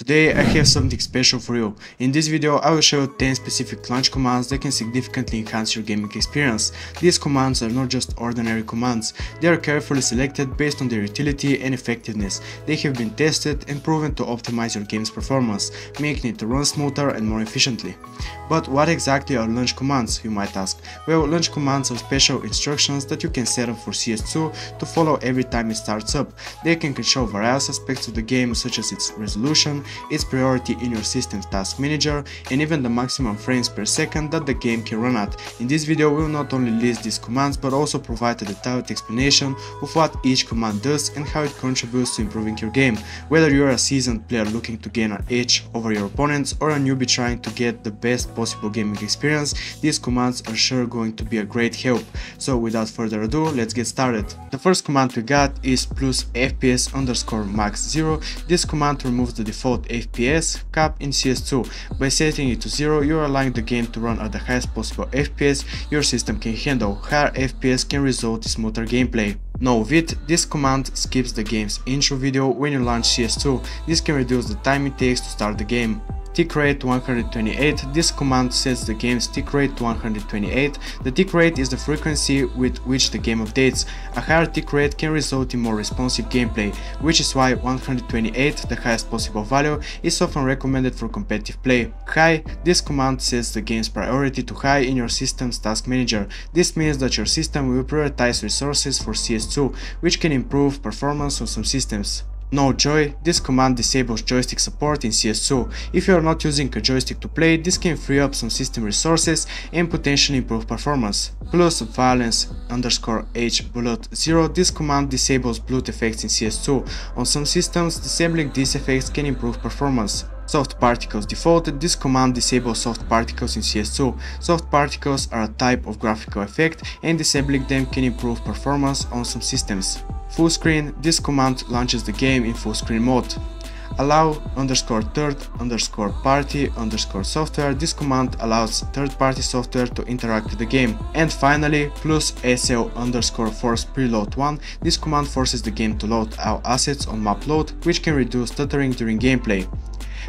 Today I have something special for you. In this video I will show you 10 specific launch commands that can significantly enhance your gaming experience. These commands are not just ordinary commands, they are carefully selected based on their utility and effectiveness. They have been tested and proven to optimize your game's performance, making it run smoother and more efficiently. But what exactly are launch commands, you might ask? Well, launch commands are special instructions that you can set up for CS2 to follow every time it starts up. They can control various aspects of the game such as its resolution, its priority in your system's task manager, and even the maximum frames per second that the game can run at. In this video we will not only list these commands but also provide a detailed explanation of what each command does and how it contributes to improving your game. Whether you are a seasoned player looking to gain an edge over your opponents or a newbie trying to get the best possible gaming experience, these commands are sure going to be a great help. So without further ado, let's get started. The first command we got is plus fps underscore max 0. This command removes the default FPS cap in CS2. By setting it to 0, you are allowing the game to run at the highest possible FPS your system can handle. Higher FPS can result in smoother gameplay. No vid, this command skips the game's intro video when you launch CS2. This can reduce the time it takes to start the game tick rate 128. This command sets the game's tick rate to 128. The tick rate is the frequency with which the game updates. A higher tick rate can result in more responsive gameplay, which is why 128, the highest possible value, is often recommended for competitive play. High, this command sets the game's priority to high in your system's task manager. This means that your system will prioritize resources for CS2, which can improve performance on some systems. No joy, this command disables joystick support in CS2. If you are not using a joystick to play, this can free up some system resources and potentially improve performance. Plus violence underscore h blood 0, this command disables blood effects in CS2. On some systems, disabling these effects can improve performance. Soft particles default, this command disables soft particles in CS2. Soft particles are a type of graphical effect and disabling them can improve performance on some systems. Full screen, this command launches the game in full screen mode. Allow underscore third underscore party underscore software. This command allows third party software to interact with the game. And finally, plus CL underscore force preload 1. This command forces the game to load all assets on map load, which can reduce stuttering during gameplay.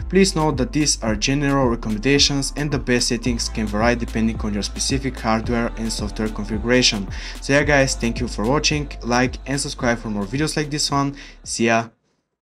Please note that these are general recommendations and the best settings can vary depending on your specific hardware and software configuration. So yeah guys, thank you for watching, like and subscribe for more videos like this one. See ya!